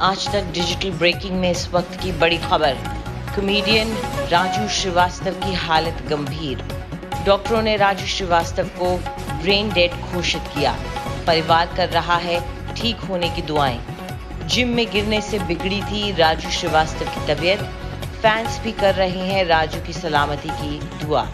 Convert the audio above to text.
आज तक digital breaking में इस वक्त की बड़ी खबर। कॉमेडियन राजू श्रीवास्तव की हालत गंभीर। डॉक्टरों ने राजू श्रीवास्तव को ब्रेन डेड घोषित किया। परिवार कर रहा है ठीक होने की दुआएँ। जिम में गिरने से बिगड़ी थी राजू श्रीवास्तव की तबीयत। फैंस भी कर रहे हैं राजू की सलामती की दुआ।